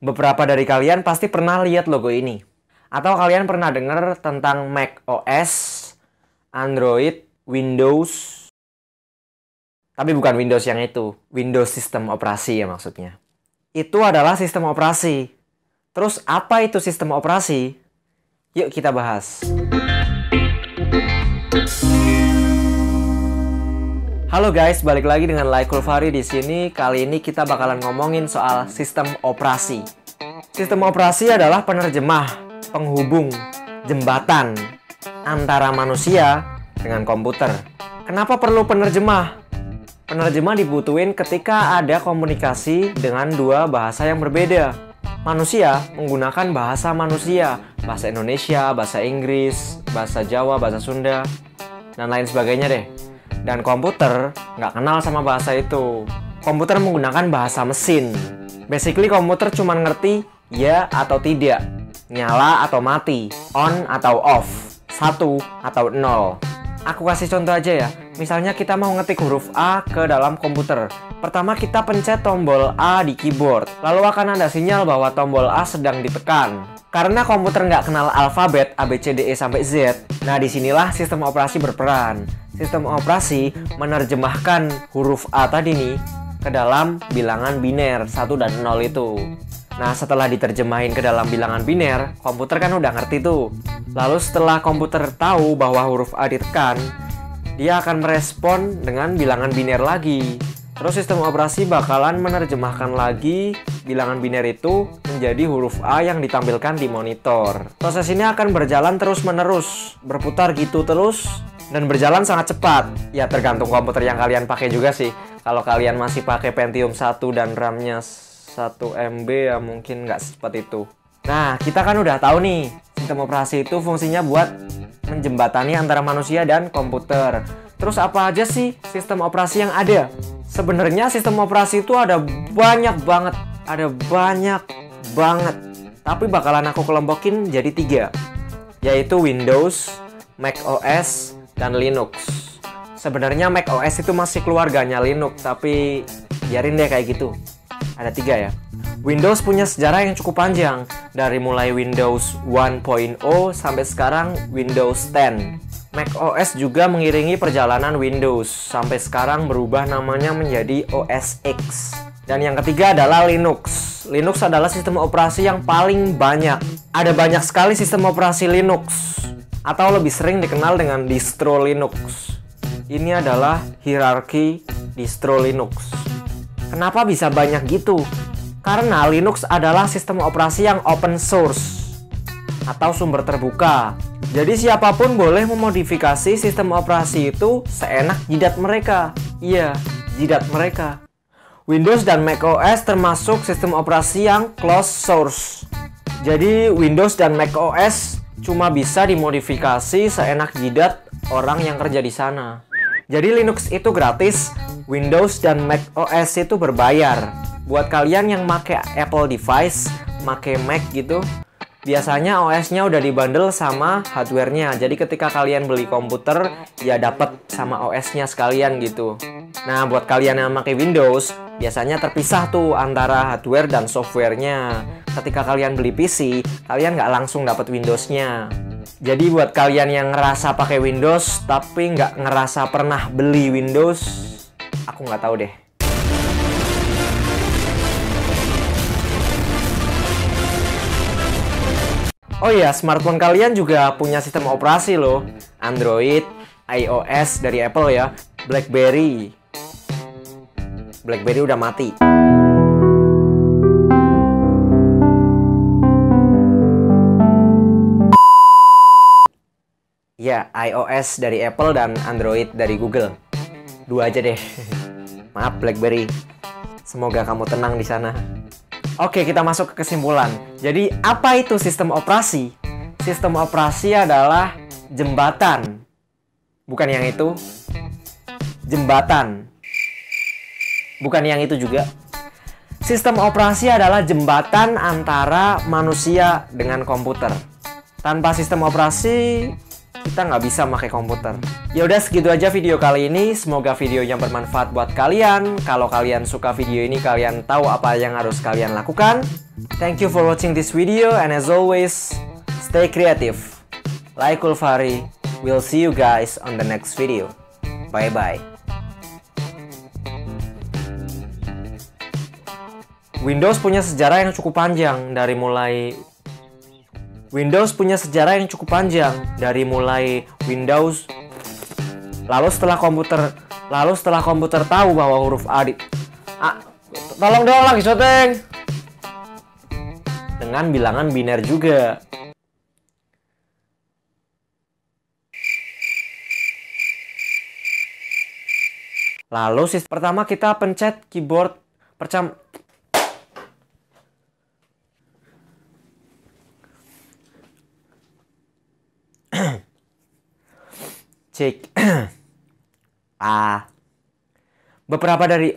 Beberapa dari kalian pasti pernah lihat logo ini. Atau kalian pernah dengar tentang Mac OS, Android, Windows. Tapi bukan Windows yang itu, Windows sistem operasi ya maksudnya. Itu adalah sistem operasi. Terus apa itu sistem operasi? Yuk kita bahas. Halo guys, balik lagi dengan Like Fari di sini. Kali ini kita bakalan ngomongin soal sistem operasi. Sistem operasi adalah penerjemah, penghubung, jembatan antara manusia dengan komputer. Kenapa perlu penerjemah? Penerjemah dibutuhin ketika ada komunikasi dengan dua bahasa yang berbeda. Manusia menggunakan bahasa manusia, bahasa Indonesia, bahasa Inggris, bahasa Jawa, bahasa Sunda, dan lain sebagainya deh dan komputer nggak kenal sama bahasa itu. Komputer menggunakan bahasa mesin. Basically komputer cuma ngerti ya atau tidak, nyala atau mati, on atau off, satu atau nol. Aku kasih contoh aja ya. Misalnya kita mau ngetik huruf A ke dalam komputer. Pertama kita pencet tombol A di keyboard. Lalu akan ada sinyal bahwa tombol A sedang ditekan. Karena komputer nggak kenal alfabet A, B, C, D, E sampai Z, nah di sinilah sistem operasi berperan sistem operasi menerjemahkan huruf A tadi nih ke dalam bilangan biner 1 dan 0 itu. Nah, setelah diterjemahin ke dalam bilangan biner, komputer kan udah ngerti tuh. Lalu setelah komputer tahu bahwa huruf A ditekan, dia akan merespon dengan bilangan biner lagi. Terus sistem operasi bakalan menerjemahkan lagi bilangan biner itu menjadi huruf A yang ditampilkan di monitor. Proses ini akan berjalan terus-menerus, berputar gitu terus dan berjalan sangat cepat. Ya tergantung komputer yang kalian pakai juga sih. Kalau kalian masih pakai Pentium 1 dan RAM-nya 1 MB ya mungkin nggak secepat itu. Nah, kita kan udah tahu nih, sistem operasi itu fungsinya buat menjembatani antara manusia dan komputer. Terus apa aja sih sistem operasi yang ada? Sebenarnya sistem operasi itu ada banyak banget, ada banyak banget. Tapi bakalan aku kelompokin jadi tiga, yaitu Windows, Mac OS, dan Linux. Sebenarnya Mac OS itu masih keluarganya Linux, tapi biarin deh kayak gitu. Ada tiga ya. Windows punya sejarah yang cukup panjang, dari mulai Windows 1.0 sampai sekarang Windows 10. Mac OS juga mengiringi perjalanan Windows, sampai sekarang berubah namanya menjadi OS X. Dan yang ketiga adalah Linux. Linux adalah sistem operasi yang paling banyak. Ada banyak sekali sistem operasi Linux atau lebih sering dikenal dengan distro Linux. Ini adalah hierarki distro Linux. Kenapa bisa banyak gitu? Karena Linux adalah sistem operasi yang open source atau sumber terbuka. Jadi siapa pun boleh memodifikasi sistem operasi itu seenak jidat mereka. Iya, jidat mereka. Windows dan macOS termasuk sistem operasi yang closed source. Jadi Windows dan macOS cuma bisa dimodifikasi seenak jidat orang yang kerja di sana. Jadi Linux itu gratis, Windows dan Mac OS itu berbayar. Buat kalian yang make Apple device, make Mac gitu, biasanya OS-nya udah dibundle sama hardware-nya. Jadi ketika kalian beli komputer, ya dapat sama OS-nya sekalian gitu. Nah, buat kalian yang pakai Windows, biasanya terpisah tuh antara hardware dan software-nya ketika kalian beli PC, kalian nggak langsung dapat Windows-nya. Jadi buat kalian yang ngerasa pakai Windows tapi nggak ngerasa pernah beli Windows, aku nggak tahu deh. Oh iya, smartphone kalian juga punya sistem operasi loh. Android, iOS dari Apple ya, BlackBerry. BlackBerry udah mati. Ya, iOS dari Apple dan Android dari Google. Dua aja deh. Maaf BlackBerry. Semoga kamu tenang di sana. Oke, kita masuk ke kesimpulan. Jadi, apa itu sistem operasi? Sistem operasi adalah jembatan. Bukan yang itu. Jembatan. Bukan yang itu juga. Sistem operasi adalah jembatan antara manusia dengan komputer. Tanpa sistem operasi, kita nggak bisa pakai komputer. Ya udah segitu aja video kali ini. Semoga videonya bermanfaat buat kalian. Kalau kalian suka video ini, kalian tahu apa yang harus kalian lakukan. Thank you for watching this video and as always, stay creative. Like Ulfari. We'll see you guys on the next video. Bye bye. Windows punya sejarah yang cukup panjang dari mulai Windows punya sejarah yang cukup panjang dari mulai Windows lalu setelah komputer lalu setelah komputer tahu bahwa huruf A di ah, tolong dong lagi syuting. Dengan bilangan biner juga. Lalu sis pertama kita pencet keyboard percam cek A. Beberapa dari